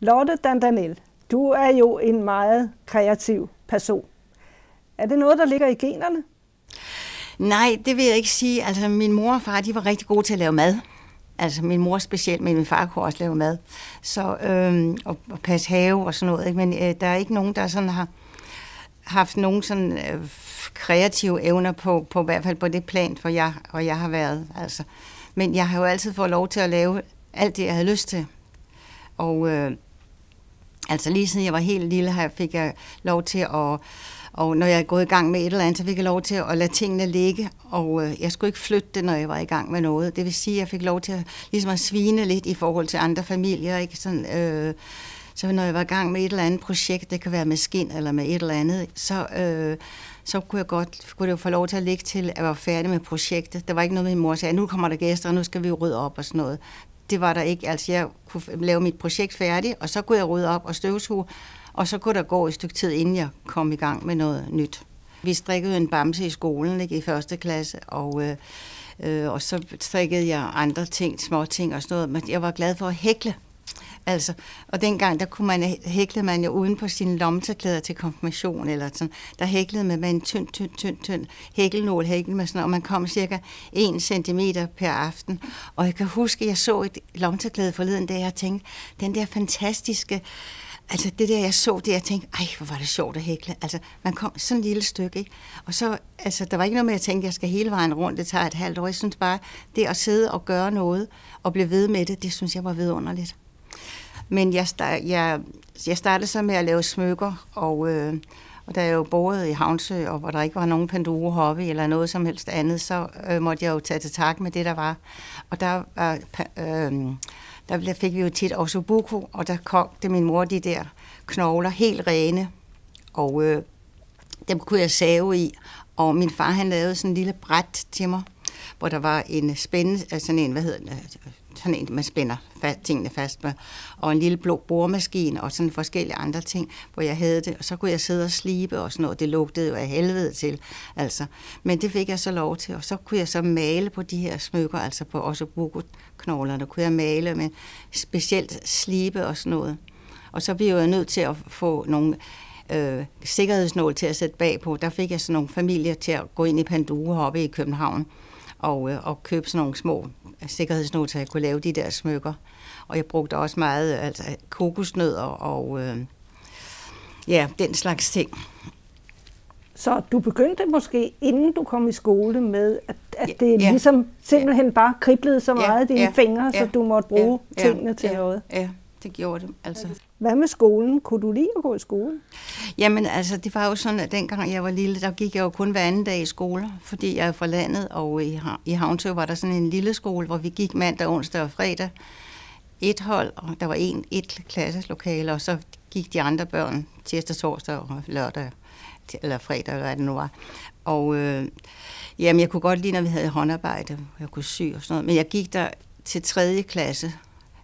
Lotte Dandanel, du er jo en meget kreativ person. Er det noget, der ligger i generne? Nej, det vil jeg ikke sige. Altså, min mor og far, de var rigtig gode til at lave mad. Altså, min mor specielt, men min far kunne også lave mad. Så, øhm, og, og passe have og sådan noget. Ikke? Men øh, der er ikke nogen, der sådan har haft nogen sådan øh, kreative evner på, på i hvert fald på det plan, hvor jeg, hvor jeg har været. Altså. Men jeg har jo altid fået lov til at lave alt det, jeg havde lyst til. Og øh, altså lige siden jeg var helt lille, her fik jeg lov til at og når jeg er gået i gang med et eller andet, så fik jeg lov til at lade tingene ligge, og øh, jeg skulle ikke flytte det, når jeg var i gang med noget. Det vil sige, at jeg fik lov til at, ligesom at svine lidt i forhold til andre familier. Ikke? Sådan, øh, så når jeg var i gang med et eller andet projekt, det kan være med skin eller med et eller andet, så, øh, så kunne jeg godt kunne jeg få lov til at ligge til at være færdig med projektet. Der var ikke noget med min mor sagde, nu kommer der gæster, og nu skal vi rydde op og sådan noget. Det var der ikke. Altså jeg kunne lave mit projekt færdigt, og så kunne jeg rydde op og støvsuge, og så kunne der gå et stykke tid, inden jeg kom i gang med noget nyt. Vi strikkede en bamse i skolen ikke, i første klasse, og, øh, øh, og så strikkede jeg andre ting, små ting og sådan noget. Men jeg var glad for at hækle. Altså, og dengang, der kunne man, hækle man jo uden på sine lommetørklæder til konfirmation, eller sådan. Der hæklede man med en tynd, tynd, tynd, tynd hækkelnål, hækle med sådan, og man kom cirka 1 cm per aften. Og jeg kan huske, at jeg så et lommetørklæde forleden, da jeg tænkte, den der fantastiske Altså det der, jeg så det, jeg tænkte, ej, hvor var det sjovt at hækle. Altså, man kom sådan et lille stykke, ikke? Og så, altså, der var ikke noget med at tænke, at jeg skal hele vejen rundt, det tager et halvt år. Jeg synes bare, det at sidde og gøre noget, og blive ved med det, det synes jeg var vidunderligt. Men jeg, start, jeg, jeg startede så med at lave smykker, og, øh, og da jeg jo boede i Havnsø, og hvor der ikke var nogen pendure hobby eller noget som helst andet, så øh, måtte jeg jo tage til tak med det, der var. Og der var... Øh, der fik vi jo tit osobuco, og der kogte min mor de der knogler helt rene, og øh, dem kunne jeg save i. Og min far han lavede sådan en lille bræt til mig, hvor der var en spændende, altså øh, sådan en, hvad hedder den, øh, sådan en, man spænder fast, tingene fast med, og en lille blå boremaskine og sådan forskellige andre ting, hvor jeg havde det, og så kunne jeg sidde og slibe og sådan noget. Det lugtede jo af helvede til, altså. Men det fik jeg så lov til, og så kunne jeg så male på de her smykker, altså på også bukoknoglerne kunne jeg male med specielt slibe og sådan noget. Og så blev jeg nødt til at få nogle øh, sikkerhedsnål til at sætte bag på. Der fik jeg sådan nogle familier til at gå ind i Pandue oppe i København og, øh, og købe sådan nogle små sikkerhedsnål, så jeg kunne lave de der smykker. Og jeg brugte også meget altså, kokosnødder og øh, ja, den slags ting. Så du begyndte måske, inden du kom i skole med, at, at ja, det ja, ligesom simpelthen ja. bare kriblede så meget ja, i dine ja, fingre, ja, så du måtte bruge ja, tingene til ja, noget? Ja, det gjorde det. Altså. Hvad med skolen? Kunne du lide at gå i skole? Jamen altså, det var jo sådan, at dengang jeg var lille, der gik jeg jo kun hver anden dag i skole, fordi jeg er fra landet, og i, i var der sådan en lille skole, hvor vi gik mandag, onsdag og fredag. Et hold, og der var en, et klasseslokale, og så gik de andre børn tirsdag, torsdag og lørdag, eller fredag, eller hvad det nu var. Og øh, jamen, jeg kunne godt lide, når vi havde håndarbejde, jeg kunne sy og sådan noget, men jeg gik der til tredje klasse,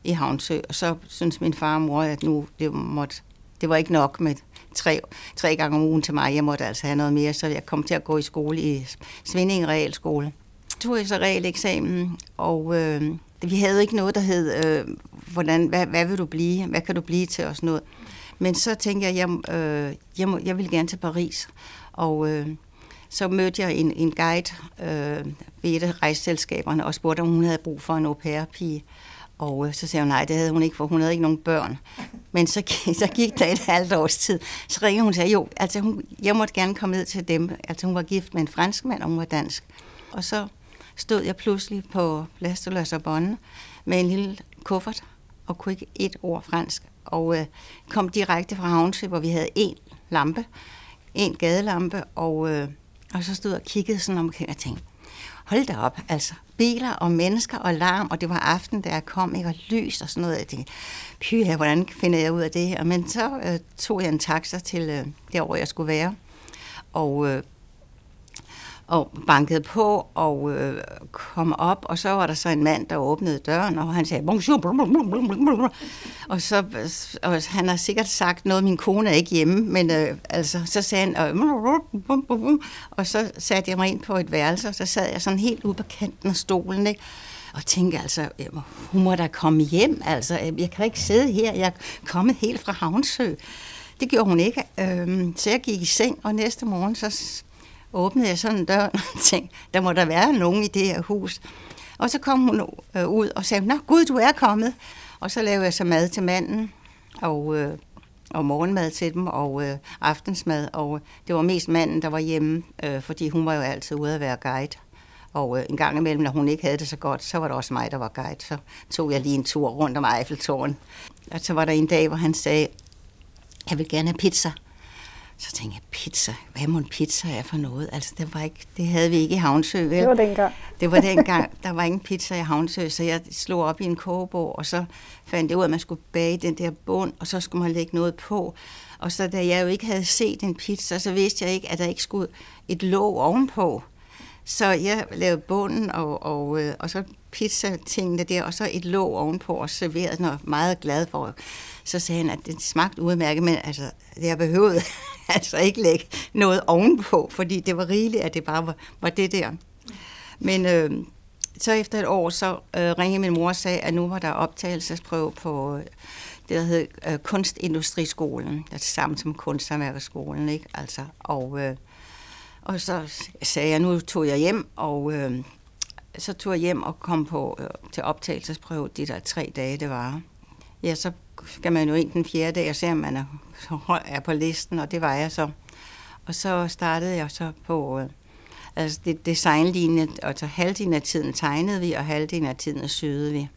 i Havnsø, og så synes min far og mor, at nu det, måtte, det var ikke nok med tre, tre gange om ugen til mig. Jeg måtte altså have noget mere, så jeg kom til at gå i skole i Svinding Realskole. Tog jeg så realeksamen, og øh, vi havde ikke noget, der hed, øh, hvordan, hvad, hvad vil du blive, hvad kan du blive til og sådan noget. Men så tænkte jeg, jeg, øh, jeg, må, jeg vil gerne til Paris, og øh, så mødte jeg en, en guide øh, ved et af rejseselskaberne og spurgte, om hun havde brug for en au pair-pige. Og øh, så sagde hun, nej, det havde hun ikke, for hun havde ikke nogen børn. Men så, så gik der et halvt års tid. Så ringede hun og sagde, jo, altså hun, jeg måtte gerne komme ned til dem. Altså hun var gift med en fransk mand, og hun var dansk. Og så stod jeg pludselig på Plastolas og Bonne med en lille kuffert, og kunne ikke et ord fransk. Og øh, kom direkte fra Havnsø, hvor vi havde en lampe, en gadelampe, og, øh, og så stod jeg og kiggede sådan omkring og tænkte, hold da op, altså biler og mennesker og larm, og det var aften, da jeg kom, ikke? og lys og sådan noget. Jeg tænkte, pyha, hvordan finder jeg ud af det her? Men så øh, tog jeg en taxa til øh, der, hvor jeg skulle være, og øh, og bankede på og øh, kom op, og så var der så en mand, der åbnede døren, og han sagde, bonjour, og så, og han har sikkert sagt noget, min kone er ikke hjemme, men øh, altså, så sagde han, øh, og så satte jeg mig ind på et værelse, og så sad jeg sådan helt ude på kanten af stolen, ikke? og tænkte altså, øh, hun må da komme hjem, altså, øh, jeg kan ikke sidde her, jeg er kommet helt fra Havnsø. Det gjorde hun ikke, øhm, så jeg gik i seng, og næste morgen så åbnede jeg sådan en dør og tænkte, der må der være nogen i det her hus. Og så kom hun øh, ud og sagde, nå gud, du er kommet. Og så lavede jeg så mad til manden, og, øh, og morgenmad til dem, og øh, aftensmad. Og øh, det var mest manden, der var hjemme, øh, fordi hun var jo altid ude at være guide. Og øh, en gang imellem, når hun ikke havde det så godt, så var det også mig, der var guide. Så tog jeg lige en tur rundt om Eiffeltårnet. Og så var der en dag, hvor han sagde, jeg vil gerne have pizza. Så tænkte jeg, pizza? Hvad må en pizza er for noget? Altså, det, var ikke, det havde vi ikke i Havnsø, vel? Det var dengang. Det var dengang. Der var ingen pizza i Havnsø, så jeg slog op i en kogebog, og så fandt jeg ud af, at man skulle bage den der bund, og så skulle man lægge noget på. Og så da jeg jo ikke havde set en pizza, så vidste jeg ikke, at der ikke skulle et låg ovenpå. Så jeg lavede bunden og, og, øh, og så pizza-tingene der, og så et låg ovenpå og serverede den, og meget glad for. Så sagde han, at det smagte udmærket, men altså, jeg behøvede altså ikke lægge noget ovenpå, fordi det var rigeligt, at det bare var, var det der. Men øh, så efter et år, så øh, ringede min mor og sagde, at nu var der optagelsesprøve på øh, det, der hed øh, Kunstindustriskolen. Det er det samme som Kunsthåndværkerskolen, ikke? Altså, og, øh, og så sagde jeg, nu tog jeg hjem, og øh, så tog jeg hjem og kom på øh, til optagelsesprøve de der tre dage, det var. Ja, så skal man jo ind den fjerde dag og se, om man er, er på listen, og det var jeg så. Og så startede jeg så på øh, altså det designlinje, og så altså halvdelen af tiden tegnede vi, og halvdelen af tiden syede vi.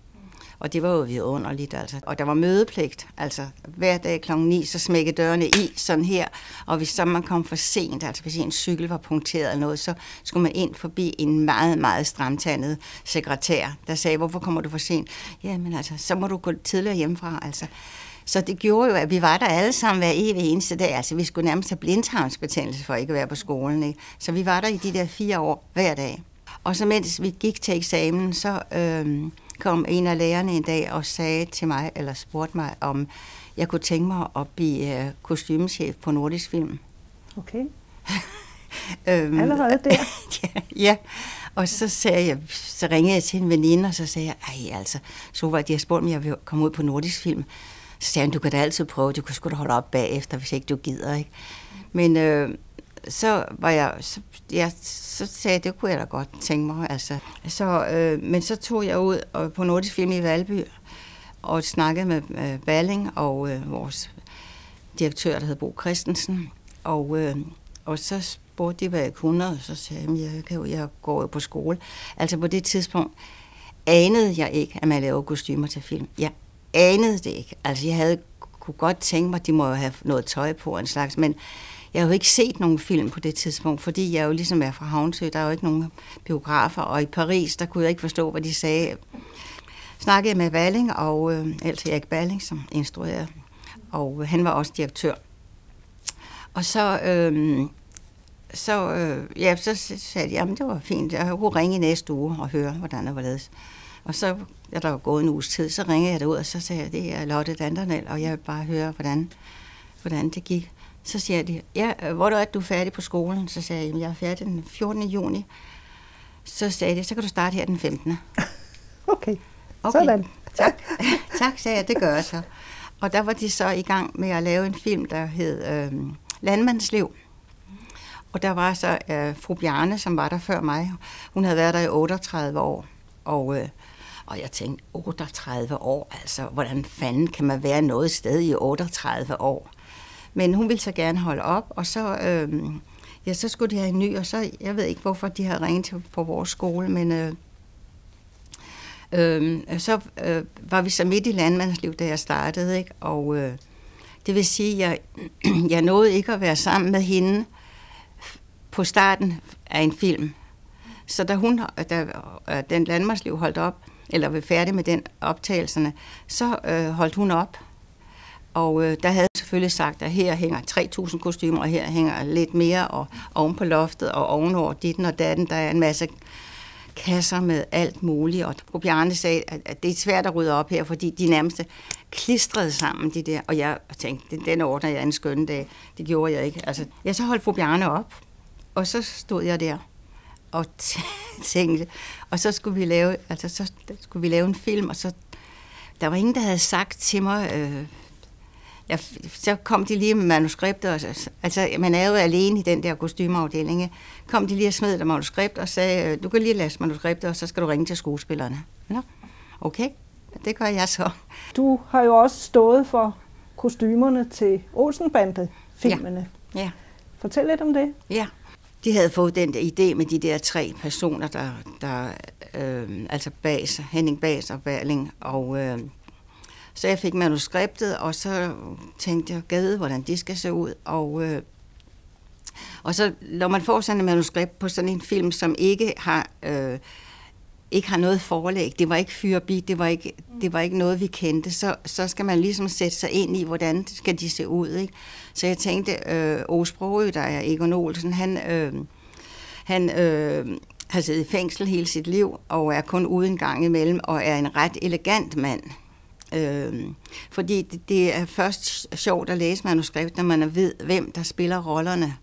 Og det var jo vidunderligt, altså. Og der var mødepligt, altså hver dag kl. 9, så smækkede dørene i, sådan her. Og hvis så man kom for sent, altså hvis en cykel var punkteret eller noget, så skulle man ind forbi en meget, meget stramtandet sekretær, der sagde, hvorfor kommer du for sent? Jamen altså, så må du gå tidligere hjemmefra, altså. Så det gjorde jo, at vi var der alle sammen hver evig eneste dag. Altså, vi skulle nærmest have blindtarmsbetændelse for ikke at være på skolen. Ikke? Så vi var der i de der fire år hver dag. Og så mens vi gik til eksamen, så øh, kom en af lærerne en dag og sagde til mig, eller spurgte mig, om jeg kunne tænke mig at blive øh, kostymechef på Nordisk Film. Okay. øhm, Allerede der? ja, ja, og så, sagde jeg, så ringede jeg til en veninde, og så sagde jeg, ej altså, så var de har spurgt, om jeg ville komme ud på Nordisk Film. Så sagde han, du kan da altid prøve, du kan sgu da holde op bagefter, hvis ikke du gider, ikke? Men øh, så var jeg, så, ja, så sagde jeg, det kunne jeg da godt tænke mig. Altså. Så, øh, men så tog jeg ud og på Nordisk Film i Valby og snakkede med øh, Balling og øh, vores direktør, der hed Bo Christensen. Og, øh, og så spurgte de, hvad jeg kunne, og så sagde jeg, jeg, kan jo, jeg går jo på skole. Altså på det tidspunkt anede jeg ikke, at man lavede kostymer til film. Jeg anede det ikke. Altså jeg havde kunne godt tænke mig, at de må jo have noget tøj på en slags, men jeg har jo ikke set nogen film på det tidspunkt, fordi jeg jo ligesom er fra Havnsø, der er jo ikke nogen biografer, og i Paris, der kunne jeg ikke forstå, hvad de sagde. Snakkede med Balling, og øh, altså Erik Balling, som instruerede, og øh, han var også direktør. Og så, øh, så, øh, ja, så sagde de, jamen det var fint, jeg kunne ringe i næste uge og høre, hvordan det var lavet. Og så, da der var gået en uges tid, så ringede jeg derud, og så sagde jeg, det er Lotte Dandernel, og jeg vil bare høre, hvordan, hvordan det gik. Så siger de, ja, hvor er du færdig på skolen? Så sagde jeg, jeg er færdig den 14. juni. Så sagde de, så kan du starte her den 15. Okay, okay. sådan. Tak. tak, sagde jeg, det gør jeg så. Og der var de så i gang med at lave en film, der hed øh, Landmandsliv. Og der var så øh, fru Bjarne, som var der før mig. Hun havde været der i 38 år. Og, øh, og jeg tænkte, 38 år, altså, hvordan fanden kan man være noget sted i 38 år? Men hun ville så gerne holde op, og så, øh, ja, så skulle de have en ny, og så, jeg ved ikke, hvorfor de har ringet til, på vores skole, men øh, øh, så øh, var vi så midt i landmandsliv, da jeg startede, ikke? og øh, det vil sige, at jeg, jeg nåede ikke at være sammen med hende på starten af en film. Så da hun, da øh, den landmandsliv holdt op, eller var færdig med den optagelserne, så øh, holdt hun op. Og øh, der havde selvfølgelig sagt, at her hænger 3.000 kostymer, og her hænger lidt mere, og oven på loftet, og ovenover ditten og datten, der er en masse kasser med alt muligt. Og fru Bjarne sagde, at det er svært at rydde op her, fordi de nærmest klistrede sammen, de der. Og jeg tænkte, den ordner jeg en skønne dag. Det gjorde jeg ikke. Altså, jeg så holdt fru Bjarne op, og så stod jeg der og tænkte, og så skulle vi lave, altså så skulle vi lave en film, og så der var ingen, der havde sagt til mig, øh, jeg, så kom de lige med manuskripter, og, altså man er jo alene i den der kostymeafdeling, kom de lige og smed der manuskript og sagde, du kan lige læse manuskripter, og så skal du ringe til skuespillerne. Nå, okay, det gør jeg så. Du har jo også stået for kostymerne til Olsenbande-filmene. Ja. ja. Fortæl lidt om det. Ja. De havde fået den der idé med de der tre personer, der, der øh, altså Bas, Henning Bas og Berling, og øh, så jeg fik manuskriptet, og så tænkte jeg, gade, hvordan det skal se ud, og øh, og så når man får sådan et manuskript på sådan en film, som ikke har øh, ikke har noget forlæg, det var ikke fyrbi, det var ikke, det var ikke noget, vi kendte, så, så skal man ligesom sætte sig ind i, hvordan skal de se ud. Ikke? Så jeg tænkte, øh, Ove Sprogø, der er Egon Olsen, han, øh, han øh, har siddet i fængsel hele sit liv, og er kun ude en gang imellem, og er en ret elegant mand. Øh, fordi det, det er først sjovt at læse manuskript, når man ved, hvem der spiller rollerne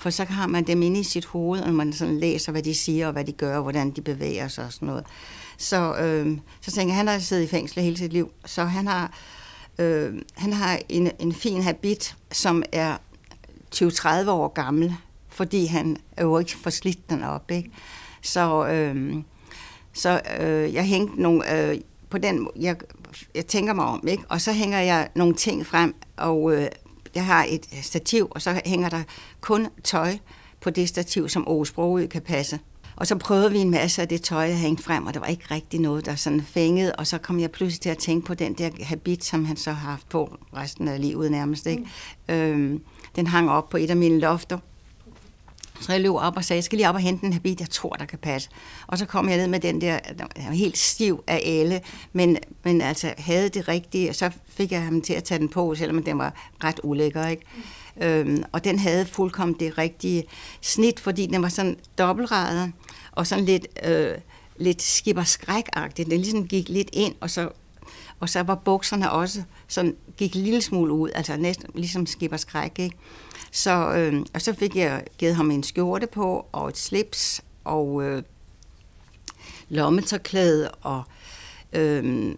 for så har man dem inde i sit hoved, og man sådan læser, hvad de siger, og hvad de gør, og hvordan de bevæger sig og sådan noget. Så, øh, så tænker jeg, han har siddet i fængsel hele sit liv, så han har, øh, han har en, en fin habit, som er 20-30 år gammel, fordi han er jo ikke forslidt den op. Ikke? Så, øh, så øh, jeg hængte nogle... Øh, på den, jeg, jeg tænker mig om, ikke? og så hænger jeg nogle ting frem, og øh, jeg har et stativ, og så hænger der kun tøj på det stativ, som Ove Sprogø kan passe. Og så prøvede vi en masse af det tøj, jeg hængte frem, og der var ikke rigtig noget, der sådan fængede. Og så kom jeg pludselig til at tænke på den der habit, som han så har haft på resten af livet nærmest. Ikke? Mm. Øhm, den hang op på et af mine lofter. Så jeg løb op og sagde, jeg skal lige op og hente en habit, jeg tror, der kan passe. Og så kom jeg ned med den der, der var helt stiv af alle, men, men altså havde det rigtige, og så fik jeg ham til at tage den på, selvom den var ret ulækker, ikke? Mm. Øhm, og den havde fuldkommen det rigtige snit, fordi den var sådan dobbeltradet, og sådan lidt, øh, lidt skibberskræk-agtigt. Den ligesom gik lidt ind, og så, og så var bukserne også sådan, gik en lille smule ud, altså næsten ligesom skibberskræk, ikke? Så, øh, og så fik jeg givet ham en skjorte på, og et slips, og øh, lommetørklæde, og, øh,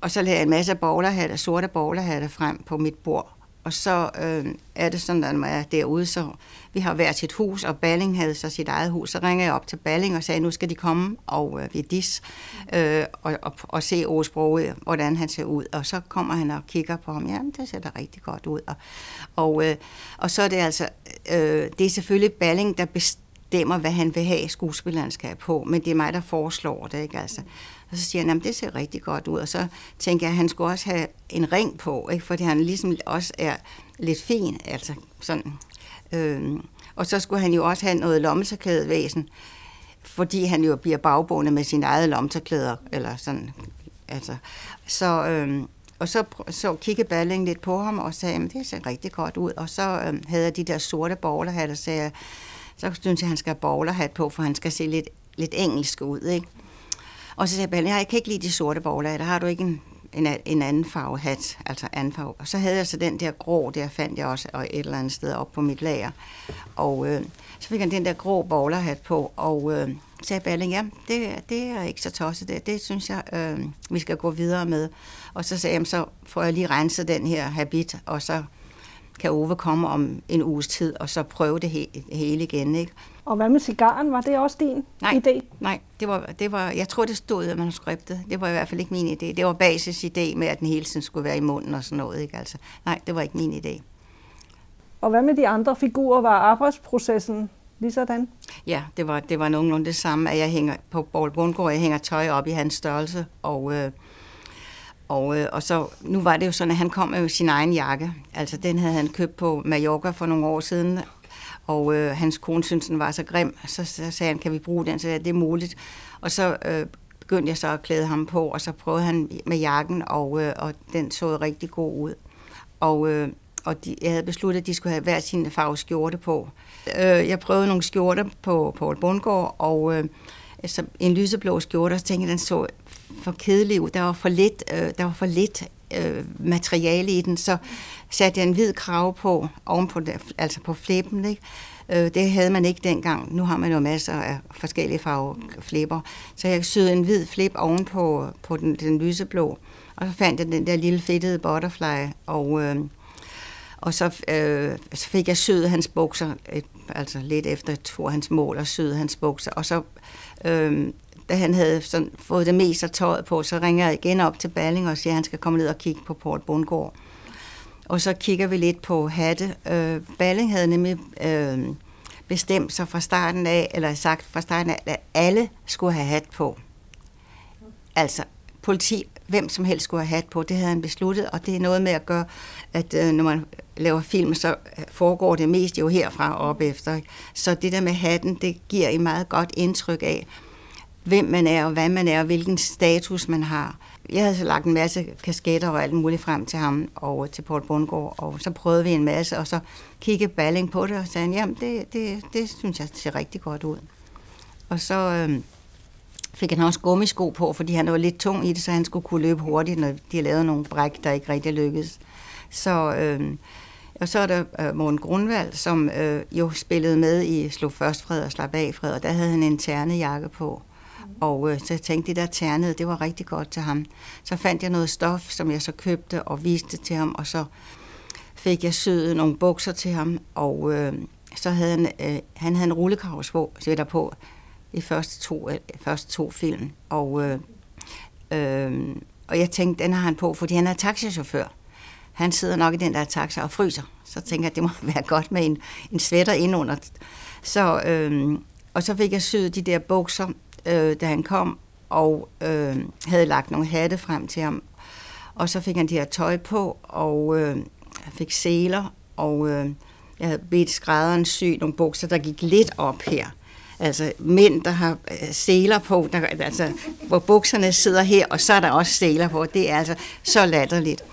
og så lagde jeg en masse bowlerhatter, sorte bowlerhatter frem på mit bord. Og så øh, er det sådan, at når jeg er derude, så vi har været sit hus, og Balling havde så sit eget hus. Så ringer jeg op til Balling og sagde, nu skal de komme og øh, ved dis øh, og, og, og se Åsbroget, hvordan han ser ud. Og så kommer han og kigger på ham. Jamen, det ser da rigtig godt ud. Og, og, øh, og så er det altså, øh, det er selvfølgelig Balling, der bestemmer, hvad han vil have, skuespilleren skal have på, men det er mig, der foreslår det, ikke altså. Og så siger han, at det ser rigtig godt ud. Og så tænker jeg, at han skulle også have en ring på, ikke? fordi han ligesom også er lidt fin. Altså sådan. Øhm, og så skulle han jo også have noget lommetørklædevæsen, fordi han jo bliver bagbundet med sine eget lommetørklæder, eller sådan. Altså. Så, øhm, og så, så kiggede Balling lidt på ham og sagde, at det ser rigtig godt ud. Og så øhm, havde jeg de der sorte bowlerhat og sagde, så synes jeg, at han skal have bowlerhat på, for han skal se lidt, lidt engelsk ud. Ikke? Og så sagde jeg, jeg kan ikke lide de sorte der har du ikke en, en, en anden farve hat, altså anden farve. Og så havde jeg så den der grå, der fandt jeg også et eller andet sted op på mit lager. Og øh, så fik han den der grå bowlerhat på, og øh, sagde Balling, ja, det, det er ikke så tosset der. det synes jeg, øh, vi skal gå videre med. Og så sagde jeg, så får jeg lige renset den her habit, og så kan Ove komme om en uges tid, og så prøve det he- hele igen, ikke? Og hvad med cigaren? Var det også din nej, idé? Nej, det var, det var, jeg tror, det stod i manuskriptet. Det var i hvert fald ikke min idé. Det var basis idé med, at den hele tiden skulle være i munden og sådan noget. Ikke? Altså, nej, det var ikke min idé. Og hvad med de andre figurer? Var arbejdsprocessen lige sådan? Ja, det var, det var nogenlunde det samme, at jeg hænger på Borg Bundgaard, jeg hænger tøj op i hans størrelse, og, øh, og, øh, og så, nu var det jo sådan, at han kom med sin egen jakke. Altså, den havde han købt på Mallorca for nogle år siden, og øh, hans kone syntes, den var så grim, så, så sagde han, kan vi bruge den? Så det er muligt. Og så øh, begyndte jeg så at klæde ham på, og så prøvede han med jakken, og, øh, og den så rigtig god ud. Og, øh, og de, jeg havde besluttet, at de skulle have hver sin farve skjorte på. Øh, jeg prøvede nogle skjorter på Paul Bundgaard, og øh, så en lyseblå skjorte, og så tænkte jeg, den så for kedelig ud. Der var for lidt, øh, der var for lidt øh, materiale i den, så satte jeg en hvid krave på, ovenpå, det, altså på flæben, ikke? Øh, det havde man ikke dengang. Nu har man jo masser af forskellige farver flipper. Så jeg syede en hvid flip oven på, på den, den lyseblå. Og så fandt jeg den der lille fedtede butterfly, og, øh, og så, øh, så fik jeg syet hans bukser, et, altså lidt efter jeg tog hans mål og syede hans bukser. Og så, øh, da han havde sådan fået det mest af tøjet på, så ringer jeg igen op til Balling og siger, at han skal komme ned og kigge på Port Bundgaard. Og så kigger vi lidt på hatte. Øh, Balling havde nemlig øh, bestemt sig fra starten af, eller sagt fra starten af, at alle skulle have hat på. Altså politi, hvem som helst skulle have hat på, det havde han besluttet, og det er noget med at gøre, at øh, når man laver film, så øh, foregår det mest jo herfra og op efter. Så det der med hatten, det giver et meget godt indtryk af, hvem man er, og hvad man er, og hvilken status man har. Jeg havde så lagt en masse kasketter og alt muligt frem til ham og øh, til Paul Bundgaard, og så prøvede vi en masse, og så kiggede Balling på det og sagde, jamen det, det, det synes jeg ser rigtig godt ud. Og så øh, fik han også gummisko på, fordi han var lidt tung i det, så han skulle kunne løbe hurtigt, når de lavede nogle bræk, der ikke rigtig lykkedes. Så, øh, og så er der øh, Morten Grundvald, som øh, jo spillede med i Slå Først Fred og Slap Af Fred, og der havde han en ternejakke på. Og øh, så jeg tænkte, det der ternede, det var rigtig godt til ham. Så fandt jeg noget stof, som jeg så købte og viste til ham, og så fik jeg syet nogle bukser til ham, og øh, så havde han, øh, han havde en rullekravsvætter på i første to, øh, første to film, og, øh, øh, og jeg tænkte, den har han på, fordi han er taxichauffør. Han sidder nok i den der taxa og fryser. Så tænker jeg, at det må være godt med en, en sweater indenunder. Så, øh, og så fik jeg syet de der bukser, øh, da han kom, og øh, havde lagt nogle hatte frem til ham. Og så fik han de her tøj på, og øh, fik seler, og øh, jeg havde bedt skrædderen sy nogle bukser, der gik lidt op her. Altså mænd, der har øh, seler på, der, altså, hvor bukserne sidder her, og så er der også seler på. Det er altså så latterligt.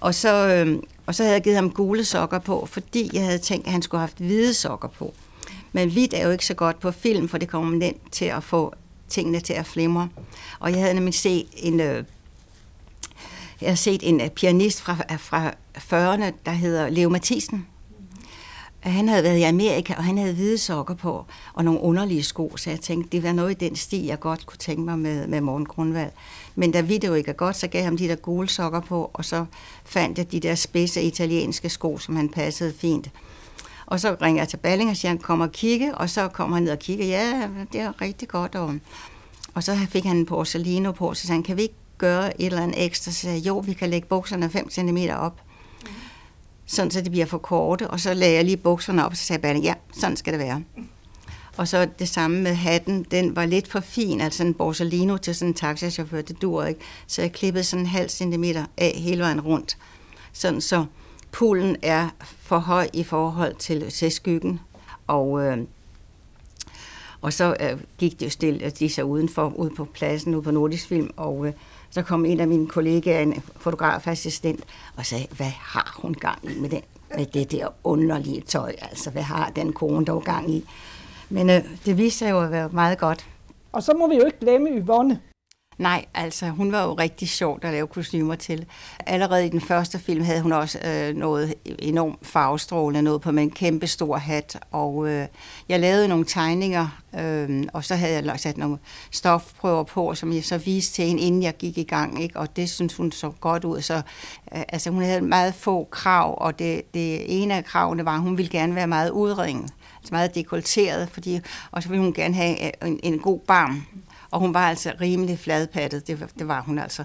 Og så, øh, og så havde jeg givet ham gule sokker på, fordi jeg havde tænkt, at han skulle have haft hvide sokker på. Men hvidt er jo ikke så godt på film, for det kommer nemt til at få tingene til at flimre. Og jeg havde nemlig set en, øh, jeg har set en øh, pianist fra, fra 40'erne, der hedder Leo Mathisen. Han havde været i Amerika, og han havde hvide sokker på, og nogle underlige sko, så jeg tænkte, det var noget i den sti, jeg godt kunne tænke mig med, med Morten Grundvald. Men da video ikke er godt, så gav jeg ham de der gule sokker på, og så fandt jeg de der spidse italienske sko, som han passede fint. Og så ringer jeg til Balling og siger, han kommer og kigge, og så kommer han ned og kigger. Ja, det er rigtig godt. Og, og så fik han en porcelino på, så sagde han, kan vi ikke gøre et eller andet ekstra? Så sagde jeg, jo, vi kan lægge bukserne 5 cm op. Sådan, så det bliver for korte. Og så lagde jeg lige bukserne op, og så sagde Balling, ja, sådan skal det være. Og så det samme med hatten, den var lidt for fin, altså en Borsalino til sådan en taxachauffør, det dur ikke. Så jeg klippede sådan en halv centimeter af hele vejen rundt. Sådan så pulen er for høj i forhold til, til skyggen. Og, øh, og så øh, gik det jo stille, at de så udenfor, ud på pladsen, ude på Nordisk Film, og øh, så kom en af mine kollegaer, en fotografassistent, og sagde, hvad har hun gang i med, den, med det der underlige tøj? Altså, hvad har den kone dog gang i? Men øh, det viste sig jo at være meget godt. Og så må vi jo ikke glemme Yvonne. Nej, altså hun var jo rigtig sjov at lave kostymer til. Allerede i den første film havde hun også øh, noget enormt farvestrålende, noget på med en kæmpe stor hat. Og øh, jeg lavede nogle tegninger, øh, og så havde jeg sat nogle stofprøver på, som jeg så viste til hende, inden jeg gik i gang. Ikke? Og det synes hun så godt ud. Så, øh, altså, hun havde meget få krav, og det, det ene af kravene var, at hun ville gerne være meget udringen altså meget dekolteret, fordi, og så ville hun gerne have øh, en, en god barm og hun var altså rimelig fladpattet, det, det var hun altså.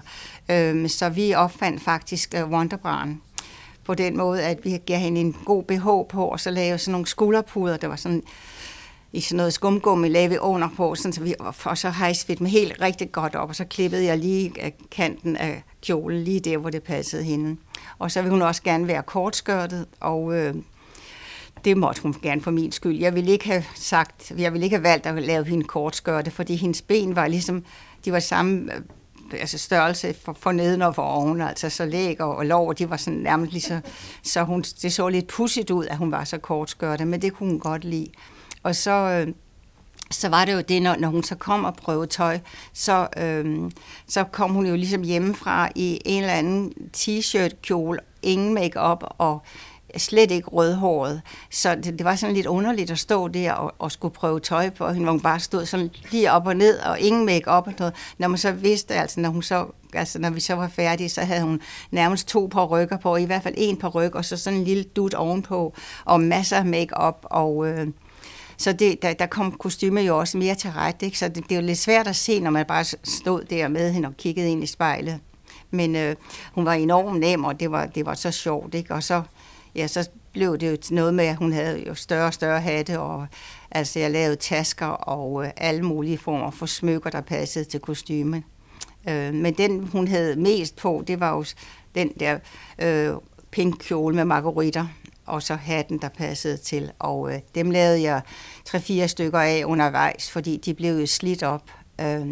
Øhm, så vi opfandt faktisk øh, Wonderbraen på den måde, at vi gav hende en god BH på, og så lavede sådan nogle skulderpuder, der var sådan i sådan noget skumgummi, lavede vi under på, sådan, så vi, og så hejste vi dem helt rigtig godt op, og så klippede jeg lige øh, kanten af kjolen, lige der, hvor det passede hende. Og så ville hun også gerne være kortskørtet, og øh, det måtte hun gerne for min skyld. Jeg ville ikke have sagt, jeg ville ikke have valgt at lave hende kortskørte, fordi hendes ben var ligesom, de var samme øh, altså størrelse for, for neden og for oven, altså så læg og, og lov, de var sådan nærmest lige så, så hun, det så lidt pudsigt ud, at hun var så kortskørte, men det kunne hun godt lide. Og så, øh, så var det jo det, når, når hun så kom og prøvede tøj, så, øhm, så kom hun jo ligesom hjemmefra i en eller anden t-shirt kjole, ingen makeup og slet ikke rødhåret. Så det, det var sådan lidt underligt at stå der og, og skulle prøve tøj på hende, hvor hun bare stod sådan lige op og ned, og ingen make op og noget. Når man så vidste, altså når, hun så, altså når vi så var færdige, så havde hun nærmest to par rykker på, i hvert fald en par ryg, og så sådan en lille dut ovenpå, og masser af make op og... Øh, så det, der, der kom kostyme jo også mere til ret, ikke? så det, det er jo lidt svært at se, når man bare stod der med hende og kiggede ind i spejlet. Men øh, hun var enormt nem, og det var, det var så sjovt. Ikke? Og så, ja, så blev det jo noget med, at hun havde jo større og større hatte, og altså jeg lavede tasker og øh, alle mulige former for smykker, der passede til kostymen. Øh, men den, hun havde mest på, det var jo den der øh, pink kjole med margaritter, og så hatten, der passede til. Og øh, dem lavede jeg tre-fire stykker af undervejs, fordi de blev jo slidt op. Øh,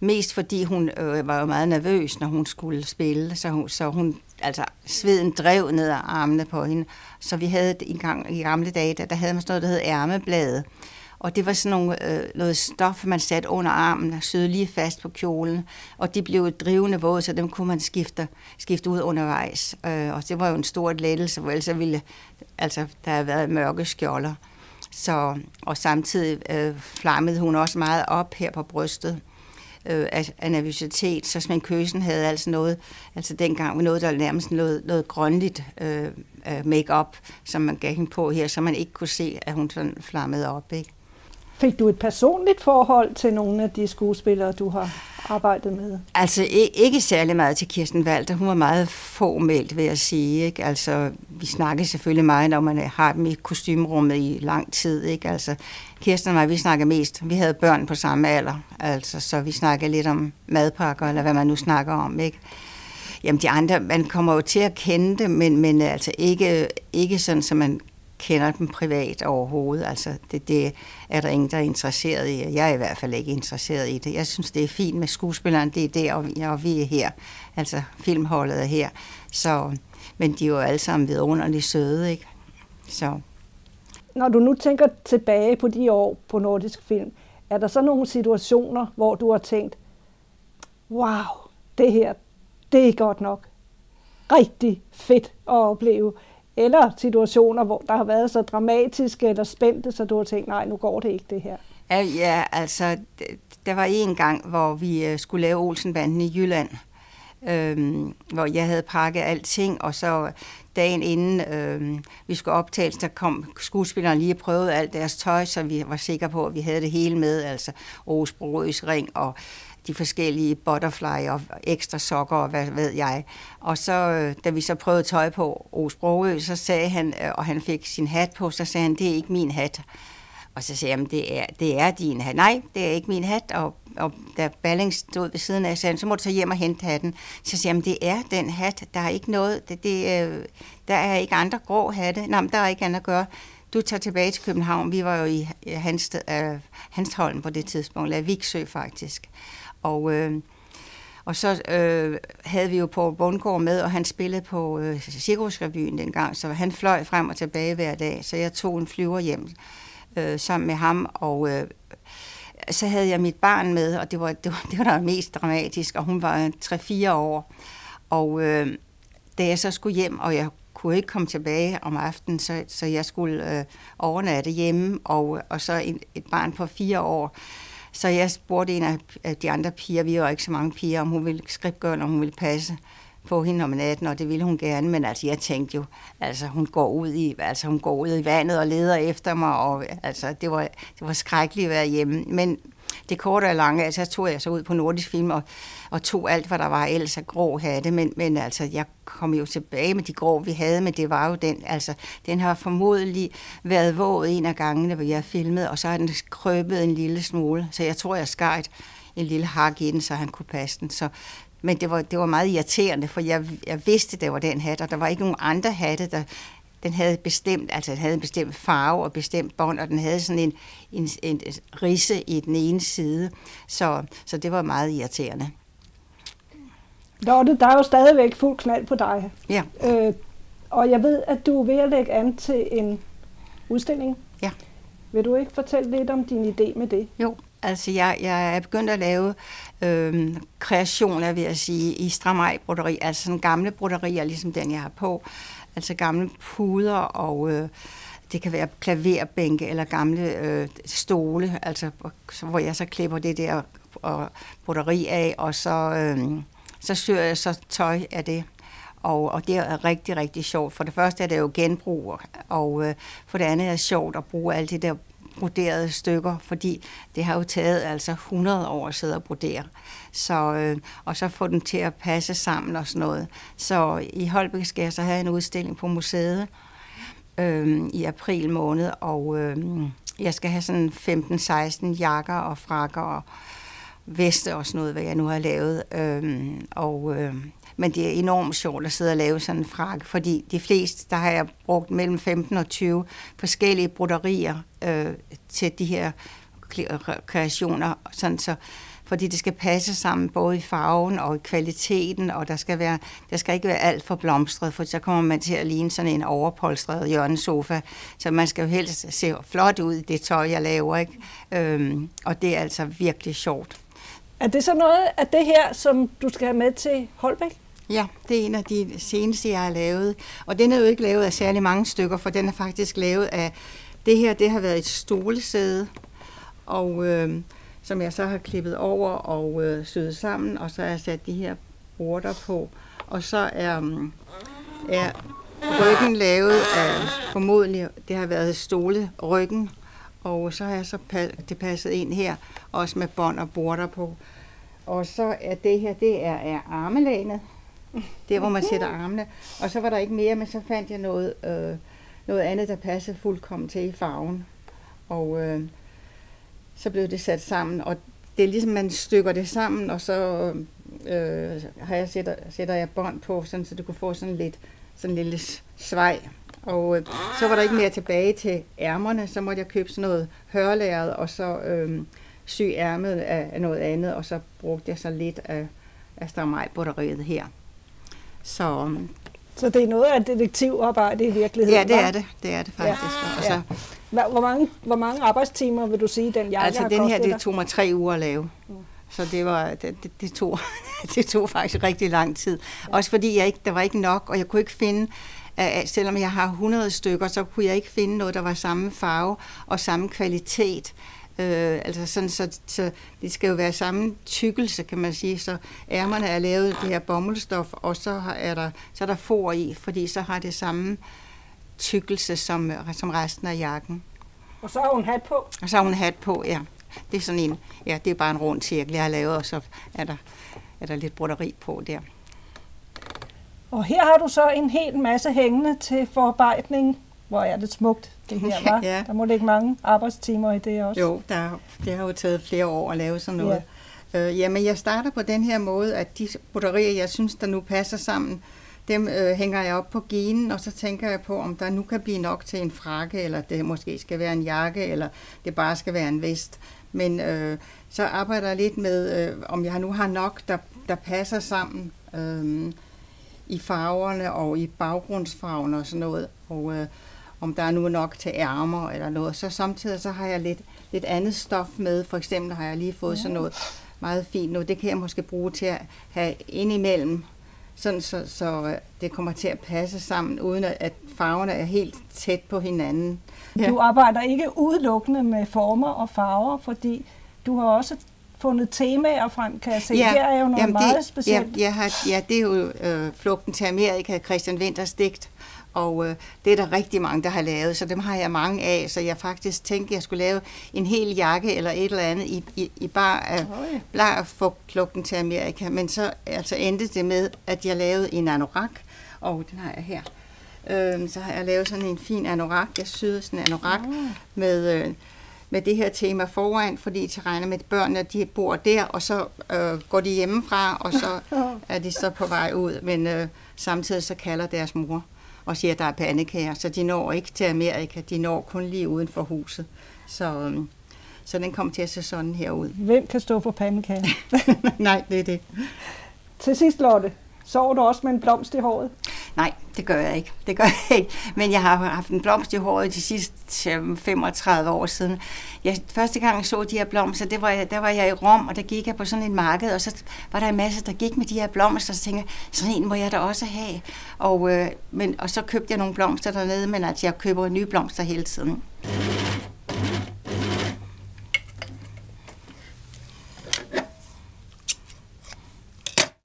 mest fordi hun øh, var jo meget nervøs, når hun skulle spille, så hun, så hun altså sveden drev ned ad armene på hende. Så vi havde en gang i gamle dage, der, der havde man sådan noget, der hed ærmeblade. Og det var sådan nogle, øh, noget stof, man satte under armen og søde lige fast på kjolen. Og de blev drivende våde, så dem kunne man skifte, skifte ud undervejs. Øh, og det var jo en stor lettelse, for ellers ville altså, der havde været mørke skjolder. Så, og samtidig øh, flammede hun også meget op her på brystet øh, af, af nervøsitet, så sminkøsen havde altså noget, altså dengang noget, der nærmest noget, noget grønligt øh, øh make-up, som man gav hende på her, så man ikke kunne se, at hun sådan flammede op, ikke? Fik du et personligt forhold til nogle af de skuespillere, du har arbejdet med? Altså ikke særlig meget til Kirsten Walter. Hun var meget formelt, vil jeg sige. Ikke? Altså, vi snakkede selvfølgelig meget, når man har dem i kostymrummet i lang tid. Ikke? Altså, Kirsten og mig, vi snakkede mest. Vi havde børn på samme alder, altså, så vi snakkede lidt om madpakker, eller hvad man nu snakker om. Ikke? Jamen de andre, man kommer jo til at kende dem, men, men altså ikke, ikke sådan, som man kender dem privat overhovedet. Altså, det, det er der ingen, der er interesseret i. Jeg er i hvert fald ikke interesseret i det. Jeg synes, det er fint med skuespilleren, det er der, og vi, og vi er her. Altså, filmholdet er her. Så, men de er jo alle sammen vidunderligt søde, ikke? Så. Når du nu tænker tilbage på de år på Nordisk Film, er der så nogle situationer, hvor du har tænkt, wow, det her, det er godt nok rigtig fedt at opleve eller situationer, hvor der har været så dramatiske eller spændte, så du har tænkt, nej, nu går det ikke det her? Ja, altså, der var en gang, hvor vi øh, skulle lave Olsenbanden i Jylland, øhm, hvor jeg havde pakket alting, og så dagen inden øhm, vi skulle optages, der kom skuespilleren lige og prøvede alt deres tøj, så vi var sikre på, at vi havde det hele med, altså Aarhus ring og de forskellige butterfly og ekstra sokker og hvad ved jeg. Og så, øh, da vi så prøvede tøj på Osbroø, så sagde han, øh, og han fik sin hat på, så sagde han, det er ikke min hat. Og så sagde jeg, det er, det er din hat. Nej, det er ikke min hat. Og, og da Balling stod ved siden af, sagde han, så må du tage hjem og hente hatten. Så sagde jeg, det er den hat. Der er ikke noget, det, det, øh, der er ikke andre grå hatte. Nej, men der er ikke andet at gøre du tager tilbage til København. Vi var jo i Hans, øh, Hanstholm på det tidspunkt, eller Viksø faktisk. Og, øh, og så øh, havde vi jo på Bundgaard med, og han spillede på øh, Cirkusrevyen dengang, så han fløj frem og tilbage hver dag. Så jeg tog en flyver hjem øh, sammen med ham, og øh, så havde jeg mit barn med, og det var det, var, det var der mest dramatisk, og hun var 3-4 år. Og øh, da jeg så skulle hjem, og jeg kunne ikke komme tilbage om aftenen, så, så jeg skulle øh, overnatte hjemme, og, og så en, et barn på fire år, så jeg spurgte en af de andre piger, vi var ikke så mange piger, om hun ville skriftgøre, om hun ville passe på hende om natten, og det ville hun gerne, men altså jeg tænkte jo, altså hun går ud i, altså hun går ud i vandet og leder efter mig, og altså det var, det var skrækkeligt at være hjemme, men det korte og lange, altså så tog jeg så ud på Nordisk Film og, og tog alt, hvad der var ellers af grå hatte, men, men altså, jeg kom jo tilbage med de grå, vi havde, men det var jo den, altså, den har formodentlig været våget en af gangene, hvor jeg filmede, og så har den krøbet en lille smule, så jeg tror, jeg skar et, en lille hak i den, så han kunne passe den, så, men det var, det var meget irriterende, for jeg, jeg vidste, det var den hat, og der var ikke nogen andre hatte, der, den havde bestemt, altså den havde en bestemt farve og bestemt bånd, og den havde sådan en, en, en risse i den ene side. Så, så det var meget irriterende. Lotte, der er jo stadigvæk fuld knald på dig. Ja. Øh, og jeg ved, at du er ved at lægge an til en udstilling. Ja. Vil du ikke fortælle lidt om din idé med det? Jo. Altså, jeg, jeg er begyndt at lave øh, kreationer, vil jeg sige, i stramaj-broderi, altså sådan gamle broderier, ligesom den, jeg har på. Altså gamle puder og... Øh, det kan være klaverbænke eller gamle øh, stole, altså, hvor jeg så klipper det der og broderi af, og så, øh, så syr jeg så tøj af det. Og, og det er rigtig, rigtig sjovt. For det første er det jo genbrug, og øh, for det andet er det sjovt at bruge alle de der broderede stykker, fordi det har jo taget altså 100 år at sidde og brodere. Så, øh, og så få den til at passe sammen og sådan noget. Så i Holbæk skal jeg så have en udstilling på museet øh, i april måned, og øh, jeg skal have sådan 15-16 jakker og frakker og vidste også noget, hvad jeg nu har lavet. Øhm, og, øh, men det er enormt sjovt at sidde og lave sådan en frakke, fordi de fleste, der har jeg brugt mellem 15 og 20 forskellige broderier øh, til de her kreationer, sådan så fordi det skal passe sammen både i farven og i kvaliteten, og der skal, være, der skal ikke være alt for blomstret, for så kommer man til at ligne sådan en overpolstret hjørnesofa. Så man skal jo helst se flot ud i det tøj, jeg laver, ikke? Øhm, og det er altså virkelig sjovt. Er det så noget af det her, som du skal have med til Holbæk? Ja, det er en af de seneste, jeg har lavet. Og den er jo ikke lavet af særlig mange stykker, for den er faktisk lavet af... Det her, det har været et stolesæde, og øh, som jeg så har klippet over og øh, syet sammen, og så har jeg sat de her border på. Og så er, mm, er ryggen lavet af formodentlig, det har været stole ryggen, og så har jeg så det passet ind her, også med bånd og border på. Og så er det her, det er, er armelænet, det hvor man sætter armene. Og så var der ikke mere, men så fandt jeg noget, øh, noget andet, der passede fuldkommen til i farven. Og øh, så blev det sat sammen, og det er ligesom, man stykker det sammen, og så øh, har jeg sætter, sætter jeg bånd på, sådan, så du kunne få sådan lidt sådan en lille svej. Og øh, så var der ikke mere tilbage til ærmerne, så måtte jeg købe sådan noget hørlæret, og så øh, sy ærmet af, af noget andet, og så brugte jeg så lidt af, af stramajborderiet her. Så, så det er noget af detektivarbejde i virkeligheden? Ja, det er det. Det er det faktisk. Ja. Og så, ja. Hvor mange, hvor mange arbejdstimer vil du sige, den jakke Altså den her, det tog mig tre uger at lave. Mm. Så det, var, det, det, det, tog, det tog faktisk rigtig lang tid. Ja. Også fordi jeg ikke, der var ikke nok, og jeg kunne ikke finde, at selvom jeg har 100 stykker, så kunne jeg ikke finde noget, der var samme farve og samme kvalitet. Øh, altså sådan, så, så det skal jo være samme tykkelse, kan man sige. Så ærmerne er lavet det her bomuldstof, og så er der, så er der for i, fordi så har det samme tykkelse som, som resten af jakken. Og så har hun hat på? Og så har hun hat på, ja. Det er sådan en, ja, det er bare en rund cirkel, jeg har lavet, og så er der, er der lidt broderi på der. Og her har du så en hel masse hængende til forarbejdning. Hvor er det smukt, det her, var. ja. Der må ligge mange arbejdstimer i det også. Jo, der, det har jo taget flere år at lave sådan noget. Ja. Øh, jamen, jeg starter på den her måde, at de broderier, jeg synes, der nu passer sammen, dem øh, hænger jeg op på genen, og så tænker jeg på, om der nu kan blive nok til en frakke, eller det måske skal være en jakke, eller det bare skal være en vest. Men øh, så arbejder jeg lidt med, øh, om jeg nu har nok, der, der passer sammen øh, i farverne og i baggrundsfarven og sådan noget. Og øh, om der er nu nok til ærmer eller noget. Så samtidig så har jeg lidt, lidt andet stof med. For eksempel har jeg lige fået ja. sådan noget meget fint nu. Det kan jeg måske bruge til at have indimellem sådan så, så øh, det kommer til at passe sammen, uden at farverne er helt tæt på hinanden. Ja. Du arbejder ikke udelukkende med former og farver, fordi du har også fundet temaer frem, kan jeg se. Ja, Her er jo noget jamen meget det, specielt. Ja, jeg har, ja, det er jo øh, Flugten til Amerika, Christian Winters digt, og øh, det er der rigtig mange, der har lavet, så dem har jeg mange af, så jeg faktisk tænkte, jeg skulle lave en hel jakke eller et eller andet i, i, i bare øh, blar flugten til Amerika. Men så altså endte det med, at jeg lavede en anorak, og den har jeg her. Øh, så har jeg lavet sådan en fin anorak. Jeg syede sådan en anorak oh. med... Øh, med det her tema foran, fordi jeg regner med, at børnene de bor der, og så øh, går de hjemmefra, og så er de så på vej ud. Men øh, samtidig så kalder deres mor og siger, at der er pandekager, så de når ikke til Amerika, de når kun lige uden for huset. Så, øhm, så den kommer til at se sådan her ud. Hvem kan stå for pandekager? Nej, det er det. Til sidst, Lotte, sover du også med en blomst i håret? Nej, det gør jeg ikke. Det gør jeg ikke. Men jeg har haft en blomst i håret de sidste øh, 35 år siden. Jeg, første gang jeg så de her blomster, det var, der var jeg i Rom, og der gik jeg på sådan et marked, og så var der en masse, der gik med de her blomster, og så tænkte jeg, sådan en må jeg da også have. Og, øh, men, og så købte jeg nogle blomster dernede, men altså, jeg køber nye blomster hele tiden.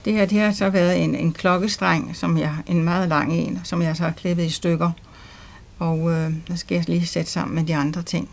Det her det har så været en, en klokkestreng, som jeg, en meget lang en, som jeg så har klippet i stykker. Og øh, der skal jeg lige sætte sammen med de andre ting.